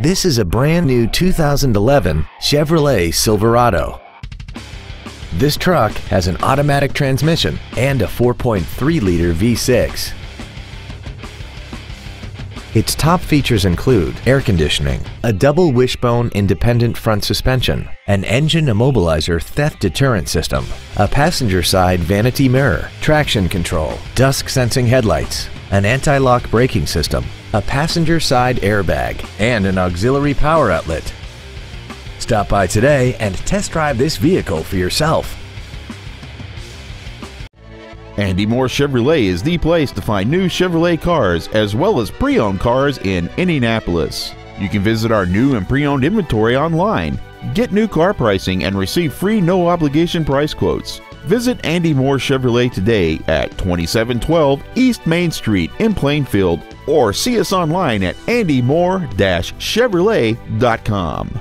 This is a brand new 2011 Chevrolet Silverado. This truck has an automatic transmission and a 4.3-liter V6. Its top features include air conditioning, a double wishbone independent front suspension, an engine immobilizer theft deterrent system, a passenger side vanity mirror, traction control, dusk sensing headlights, an anti-lock braking system, a passenger side airbag, and an auxiliary power outlet. Stop by today and test drive this vehicle for yourself. Andy Mohr Chevrolet is the place to find new Chevrolet cars as well as pre owned cars in Indianapolis. You can visit our new and pre owned inventory online, get new car pricing, and receive free no obligation price quotes. Visit Andy Mohr Chevrolet today at 2712 East Main Street in Plainfield or see us online at andymohr-chevrolet.com.